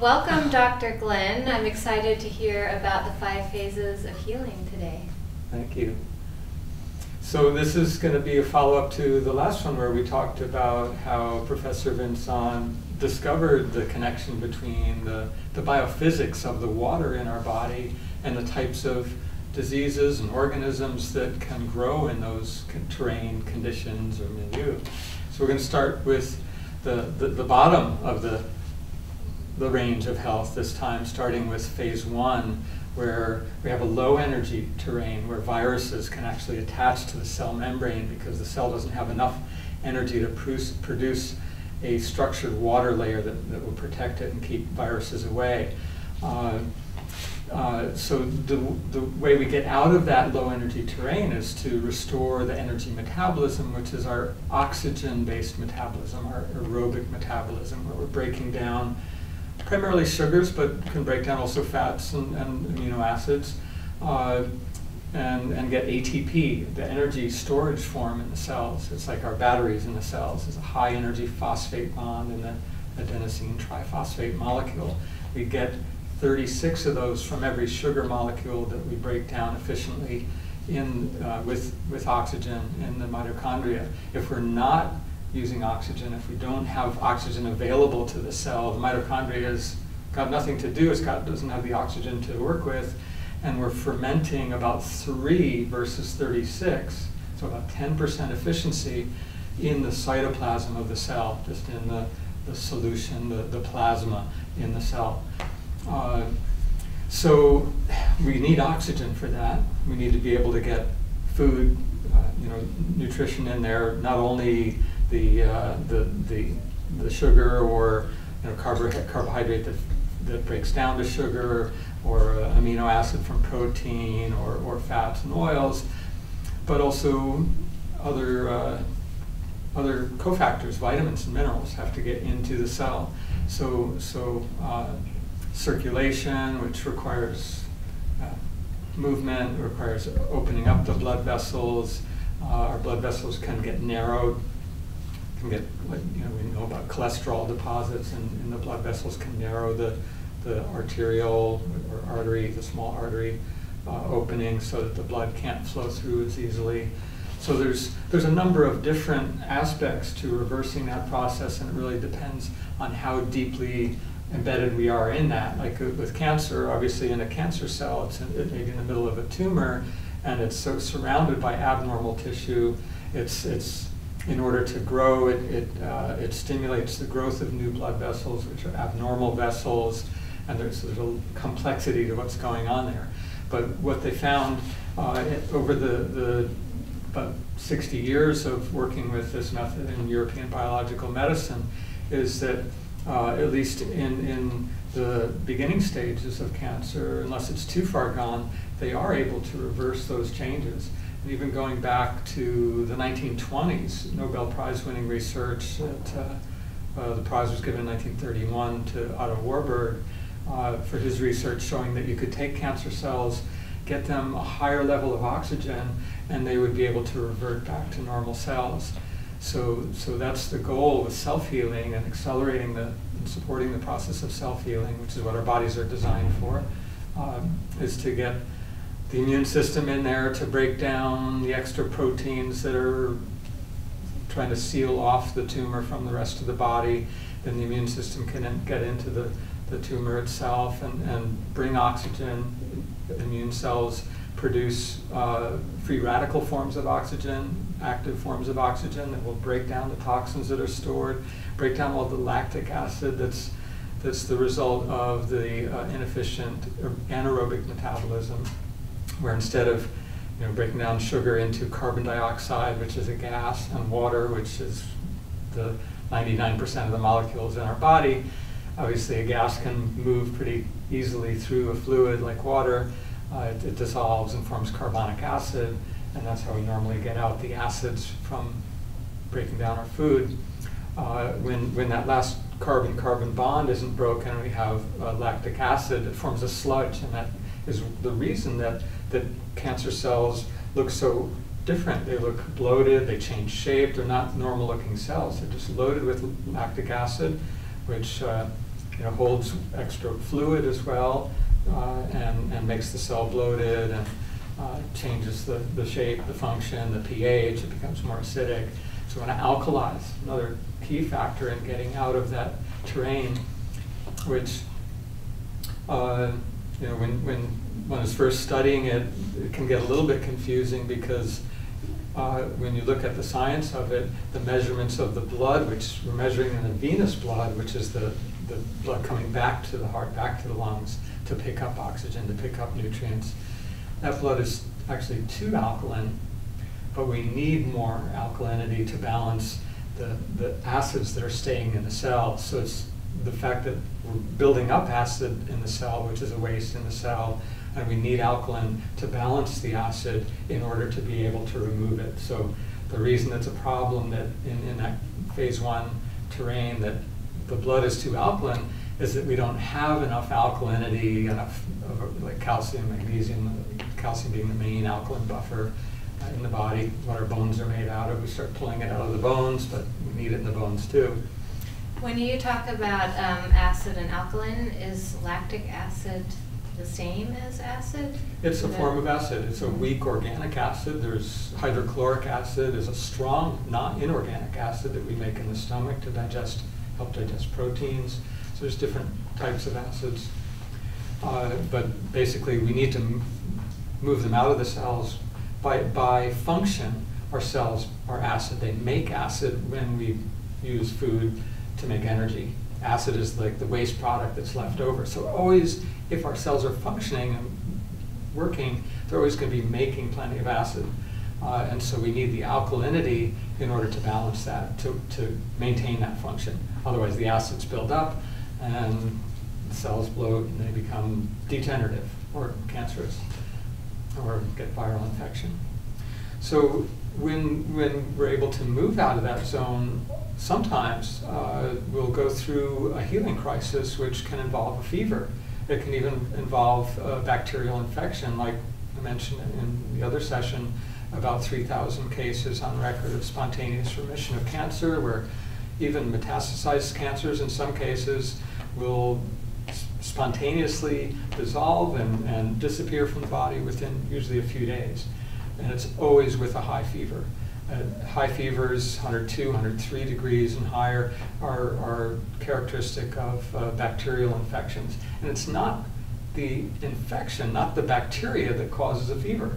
Welcome, Dr. Glen. I'm excited to hear about the five phases of healing today. Thank you. So this is going to be a follow-up to the last one where we talked about how Professor Vincent discovered the connection between the, the biophysics of the water in our body and the types of diseases and organisms that can grow in those terrain conditions or milieu. So we're going to start with the, the, the bottom of the, the range of health this time, starting with phase one, where we have a low energy terrain where viruses can actually attach to the cell membrane because the cell doesn't have enough energy to produce, a structured water layer that, that will protect it and keep viruses away. Uh, uh, so the, the way we get out of that low energy terrain is to restore the energy metabolism, which is our oxygen-based metabolism, our aerobic metabolism, where we're breaking down primarily sugars, but can break down also fats and, and amino acids, uh, and, and get ATP, the energy storage form in the cells. It's like our batteries in the cells. It's a high energy phosphate bond in the adenosine triphosphate molecule. We get 36 of those from every sugar molecule that we break down efficiently in, uh, with, with oxygen in the mitochondria. If we're not using oxygen, if we don't have oxygen available to the cell, the mitochondria has got nothing to do, it's got, doesn't have the oxygen to work with, and we're fermenting about 3 versus 36, so about 10% efficiency in the cytoplasm of the cell, just in the, the solution, the, the plasma in the cell. Uh, so we need oxygen for that. We need to be able to get food, uh, you know, nutrition in there. Not only the uh, the, the the sugar or you know carbo- carbohydrate that that breaks down to sugar or uh, amino acid from protein or, or fats and oils, but also other uh, other cofactors, vitamins and minerals have to get into the cell. So so uh, circulation, which requires uh, movement, requires opening up the blood vessels. Uh, our blood vessels can get narrowed, can get, you know, we know about cholesterol deposits in, in the blood vessels can narrow the, the arterial or artery, the small artery uh, opening so that the blood can't flow through as easily. So there's, there's a number of different aspects to reversing that process and it really depends on how deeply embedded we are in that. Like with cancer, obviously in a cancer cell, it's in, it may be in the middle of a tumor, and it's so surrounded by abnormal tissue. It's it's in order to grow, it it, uh, it stimulates the growth of new blood vessels, which are abnormal vessels, and there's there's a complexity to what's going on there. But what they found uh, over the the about 60 years of working with this method in European biological medicine is that uh, at least in, in the beginning stages of cancer, unless it's too far gone, they are able to reverse those changes. Even going back to the 1920s, Nobel Prize winning research that uh, uh, the prize was given in 1931 to Otto Warburg uh, for his research showing that you could take cancer cells, get them a higher level of oxygen, and they would be able to revert back to normal cells. So, so that's the goal with self-healing and accelerating the and supporting the process of self-healing, which is what our bodies are designed for, um, is to get the immune system in there to break down the extra proteins that are trying to seal off the tumor from the rest of the body. Then the immune system can in, get into the, the tumor itself and, and bring oxygen. Immune cells produce uh, free radical forms of oxygen active forms of oxygen that will break down the toxins that are stored, break down all the lactic acid that's that's the result of the uh, inefficient anaerobic metabolism, where instead of you know, breaking down sugar into carbon dioxide, which is a gas, and water, which is the 99% of the molecules in our body, obviously a gas can move pretty easily through a fluid like water. Uh, it, it dissolves and forms carbonic acid and that's how we normally get out the acids from breaking down our food. Uh, when, when that last carbon-carbon bond isn't broken, we have uh, lactic acid It forms a sludge, and that is the reason that, that cancer cells look so different. They look bloated, they change shape, they're not normal-looking cells. They're just loaded with lactic acid, which uh, you know, holds extra fluid as well uh, and, and makes the cell bloated and uh, changes the, the shape, the function, the pH, it becomes more acidic. So we want to alkalize, another key factor in getting out of that terrain, which, uh, you know, when, when one is first studying it, it can get a little bit confusing because uh, when you look at the science of it, the measurements of the blood, which we're measuring in the venous blood, which is the, the blood coming back to the heart, back to the lungs to pick up oxygen, to pick up nutrients. That blood is actually too alkaline, but we need more alkalinity to balance the, the acids that are staying in the cell. So it's the fact that we're building up acid in the cell, which is a waste in the cell, and we need alkaline to balance the acid in order to be able to remove it. So the reason it's a problem that in, in that phase one terrain that the blood is too alkaline is that we don't have enough alkalinity, enough like calcium, magnesium, calcium being the main alkaline buffer in the body, what our bones are made out of. We start pulling it out of the bones, but we need it in the bones too. When you talk about um, acid and alkaline, is lactic acid the same as acid? It's a form of acid. It's a weak organic acid. There's hydrochloric acid is a strong, not inorganic acid that we make in the stomach to digest, help digest proteins. So there's different types of acids. Uh, but basically, we need to move them out of the cells. By, by function, our cells are acid. They make acid when we use food to make energy. Acid is like the waste product that's left over. So always, if our cells are functioning and working, they're always going to be making plenty of acid. Uh, and so we need the alkalinity in order to balance that, to, to maintain that function. Otherwise, the acids build up and the cells bloat and they become degenerative or cancerous or get viral infection. So when, when we're able to move out of that zone, sometimes uh, we'll go through a healing crisis which can involve a fever. It can even involve a bacterial infection, like I mentioned in the other session, about 3,000 cases on record of spontaneous remission of cancer, where even metastasized cancers in some cases will spontaneously dissolve and, and disappear from the body within usually a few days. And it's always with a high fever. Uh, high fevers, 102, 103 degrees and higher, are, are characteristic of uh, bacterial infections. And it's not the infection, not the bacteria that causes a fever.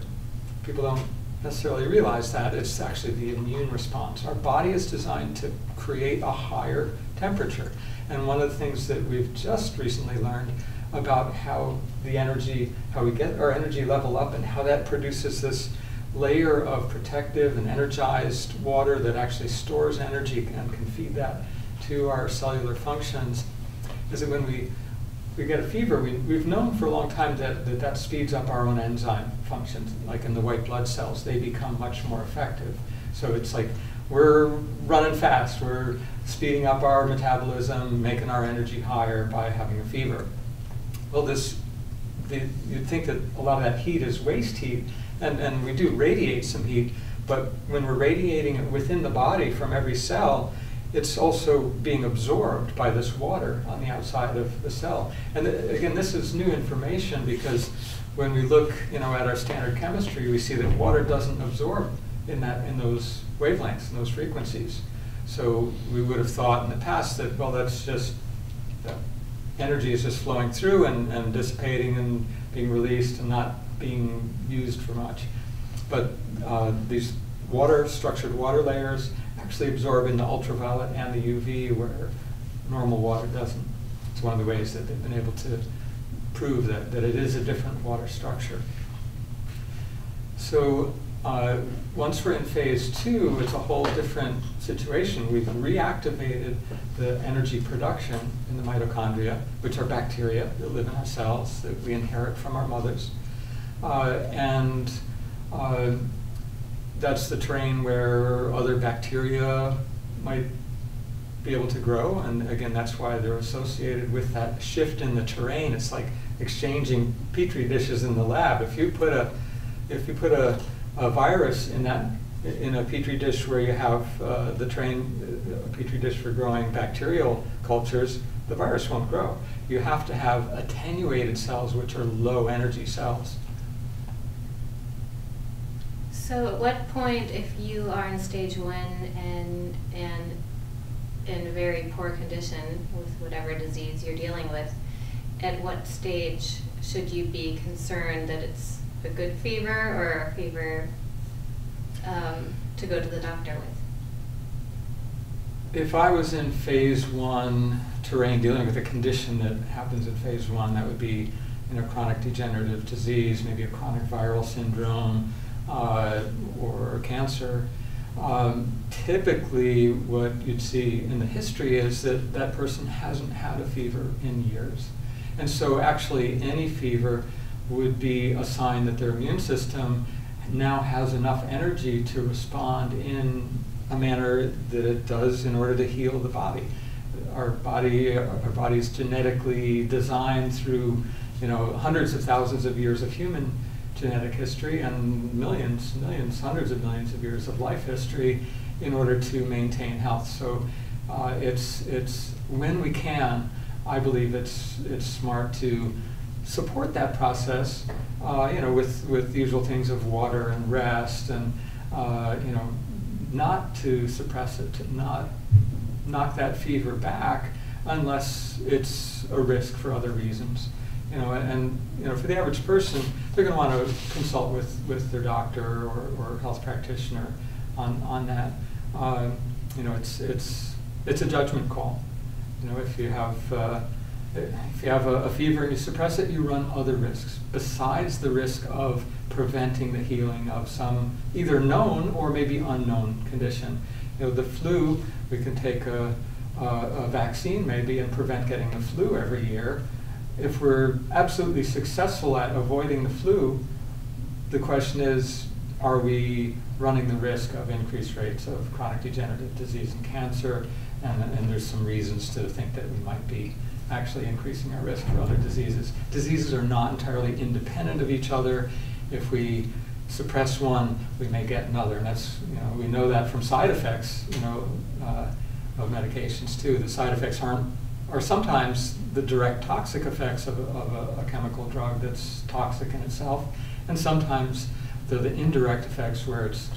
People don't necessarily realize that. It's actually the immune response. Our body is designed to create a higher temperature. And one of the things that we've just recently learned about how the energy, how we get our energy level up and how that produces this layer of protective and energized water that actually stores energy and can feed that to our cellular functions is that when we we get a fever, we, we've known for a long time that, that that speeds up our own enzyme functions, like in the white blood cells, they become much more effective. So it's like we're running fast, we're speeding up our metabolism, making our energy higher by having a fever. Well, this, the, you'd think that a lot of that heat is waste heat, and, and we do radiate some heat, but when we're radiating it within the body from every cell, it's also being absorbed by this water on the outside of the cell. And th again, this is new information because when we look you know, at our standard chemistry, we see that water doesn't absorb in, that, in those wavelengths, in those frequencies. So we would have thought in the past that, well, that's just, energy is just flowing through and, and dissipating and being released and not being used for much. But uh, these water, structured water layers actually absorb in the ultraviolet and the UV where normal water doesn't. It's one of the ways that they've been able to prove that, that it is a different water structure. So uh, once we're in phase two, it's a whole different situation. We've reactivated the energy production in the mitochondria, which are bacteria that live in our cells that we inherit from our mothers. Uh, and uh, that's the terrain where other bacteria might be able to grow. And again, that's why they're associated with that shift in the terrain. It's like exchanging petri dishes in the lab. If you put a, if you put a, a virus in that in a petri dish where you have uh, the terrain, a petri dish for growing bacterial cultures, the virus won't grow. You have to have attenuated cells, which are low energy cells. So at what point, if you are in stage one and, and in very poor condition with whatever disease you're dealing with, at what stage should you be concerned that it's a good fever or a fever um, to go to the doctor with? If I was in phase one terrain dealing with a condition that happens in phase one, that would be you know, chronic degenerative disease, maybe a chronic viral syndrome, uh, or cancer. Um, typically, what you'd see in the history is that that person hasn't had a fever in years. And so, actually, any fever would be a sign that their immune system now has enough energy to respond in a manner that it does in order to heal the body. Our body, our body is genetically designed through, you know, hundreds of thousands of years of human genetic history and millions, millions, hundreds of millions of years of life history in order to maintain health. So uh, it's it's when we can, I believe it's it's smart to support that process, uh, you know, with, with the usual things of water and rest and, uh, you know, not to suppress it, to not knock that fever back unless it's a risk for other reasons. You know, and, you know, for the average person, they're going to want to consult with, with their doctor or, or health practitioner on, on that. Uh, you know, it's, it's, it's a judgment call. You know, if you have uh, if you have a, a, fever and you suppress it, you run other risks besides the risk of preventing the healing of some either known or maybe unknown condition. You know, the flu, we can take a, a, a vaccine maybe and prevent getting the flu every year. If we're absolutely successful at avoiding the flu, the question is, are we running the risk of increased rates of chronic degenerative disease and cancer? And, and there's some reasons to think that we might be actually increasing our risk for other diseases. Diseases are not entirely independent of each other. If we suppress one, we may get another, and that's you know we know that from side effects you know uh, of medications too. The side effects aren't are sometimes the direct toxic effects of, a, of a, a, chemical drug that's toxic in itself, and sometimes they're the indirect effects where it's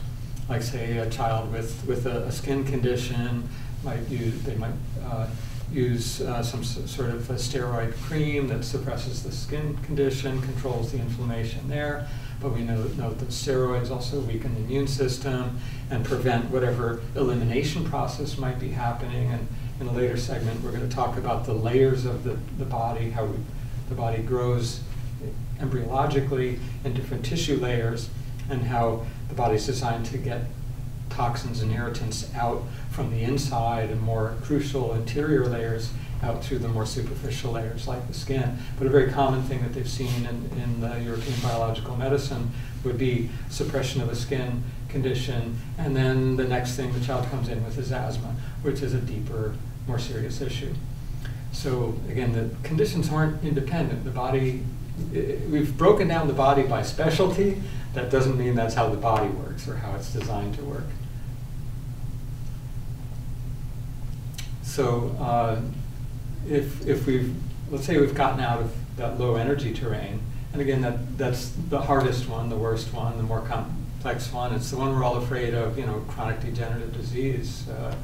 like say a child with with a, a skin condition might use they might uh, use uh, some sort of a steroid cream that suppresses the skin condition, controls the inflammation there. But we know, know that steroids also weaken the immune system and prevent whatever elimination process might be happening. And in a later segment, we're going to talk about the layers of the, the body, how we, the body grows embryologically in different tissue layers, and how the body's designed to get toxins and irritants out from the inside and more crucial interior layers out through the more superficial layers like the skin. But a very common thing that they've seen in, in the European biological medicine would be suppression of a skin condition, and then the next thing the child comes in with is asthma, which is a deeper, more serious issue. So again, the conditions aren't independent. The body, we've broken down the body by specialty. That doesn't mean that's how the body works or how it's designed to work. So uh, if, if we've, let's say we've gotten out of that low energy terrain, and again, that, that's the hardest one, the worst one, the more complex one. It's the one we're all afraid of, you know, chronic degenerative disease uh,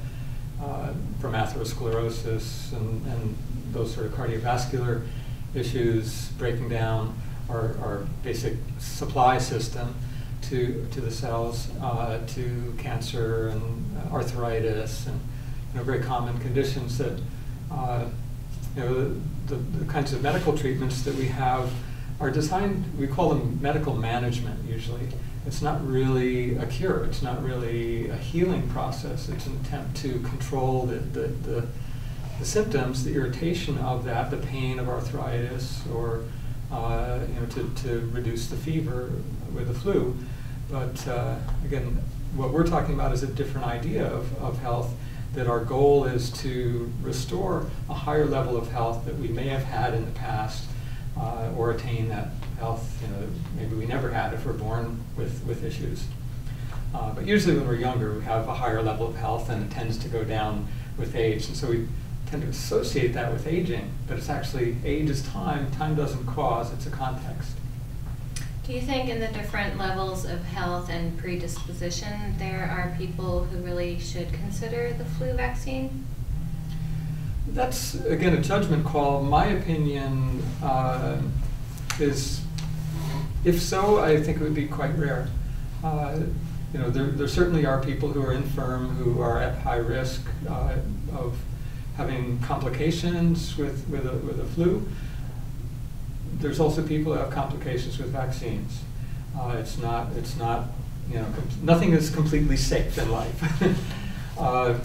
uh, from atherosclerosis and, and those sort of cardiovascular issues, breaking down our, our basic supply system to, to the cells, uh, to cancer and arthritis and know, very common conditions that, uh, you know, the, the, the, kinds of medical treatments that we have are designed, we call them medical management usually. It's not really a cure, it's not really a healing process, it's an attempt to control the, the, the, the symptoms, the irritation of that, the pain of arthritis, or uh, you know, to, to reduce the fever with the flu. But uh, again, what we're talking about is a different idea of, of health that our goal is to restore a higher level of health that we may have had in the past uh, or attain that health you know, maybe we never had if we're born with, with issues. Uh, but usually when we're younger, we have a higher level of health and it tends to go down with age. And so we tend to associate that with aging, but it's actually age is time. Time doesn't cause, it's a context. Do you think in the different levels of health and predisposition, there are people who really should consider the flu vaccine? That's, again, a judgment call. My opinion uh, is, if so, I think it would be quite rare. Uh, you know, there, there certainly are people who are infirm who are at high risk uh, of having complications with, with, a, with a flu. There's also people who have complications with vaccines. Uh, it's not, it's not, you know, nothing is completely safe in life. uh,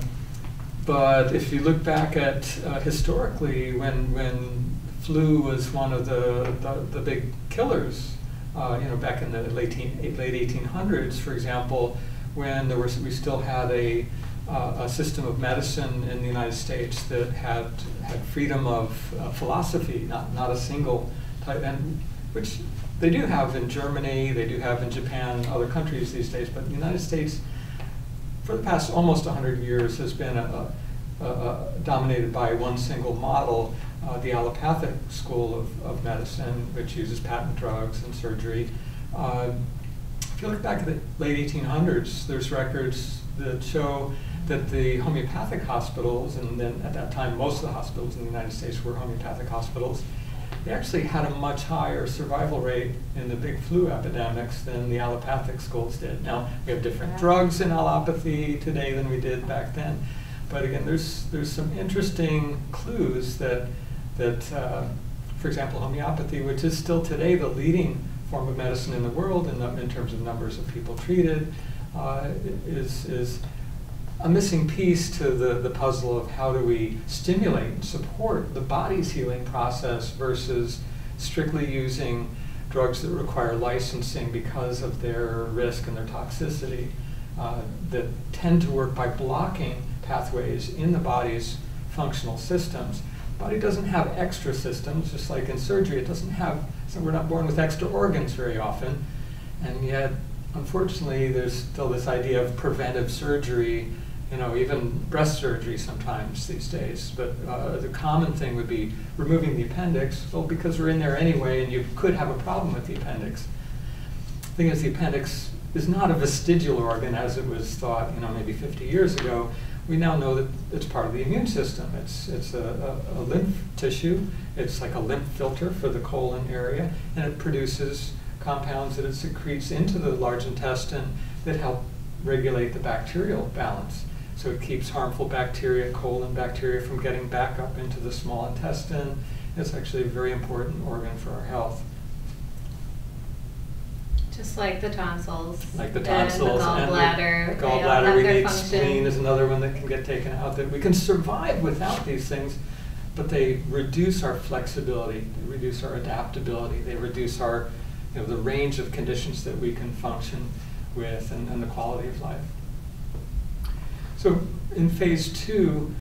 but if you look back at uh, historically, when, when flu was one of the, the, the big killers, uh, you know, back in the late, late 1800s, for example, when there was, we still had a, uh, a system of medicine in the United States that had, had freedom of uh, philosophy, not, not a single type, and which they do have in Germany, they do have in Japan, other countries these days, but the United States for the past almost 100 years has been a, dominated by one single model, uh, the allopathic school of, of medicine, which uses patent drugs and surgery. Uh, if you look back at the late 1800s, there's records that show that the homeopathic hospitals, and then at that time most of the hospitals in the United States were homeopathic hospitals, they actually had a much higher survival rate in the big flu epidemics than the allopathic schools did. Now, we have different drugs in allopathy today than we did back then. But again, there's, there's some interesting clues that, that uh, for example, homeopathy, which is still today the leading form of medicine in the world in, in terms of numbers of people treated, uh, is, is a missing piece to the, the puzzle of how do we stimulate and support the body's healing process versus strictly using drugs that require licensing because of their risk and their toxicity uh, that tend to work by blocking pathways in the body's functional systems. Body doesn't have extra systems, just like in surgery, it doesn't have, so we're not born with extra organs very often. And yet, unfortunately, there's still this idea of preventive surgery you know, even breast surgery sometimes these days. But uh, the common thing would be removing the appendix, well, because we're in there anyway, and you could have a problem with the appendix. The thing is, the appendix is not a vestigial organ as it was thought, you know, maybe 50 years ago. We now know that it's part of the immune system. It's, it's a, a, a lymph tissue. It's like a lymph filter for the colon area, and it produces compounds that it secretes into the large intestine that help regulate the bacterial balance. So it keeps harmful bacteria, colon bacteria, from getting back up into the small intestine. It's actually a very important organ for our health. Just like the tonsils. Like the tonsils and the gallbladder. And the gallbladder, we need function. spleen is another one that can get taken out. That we can survive without these things, but they reduce our flexibility, they reduce our adaptability, they reduce our, you know, the range of conditions that we can function with and, and the quality of life. So in phase two,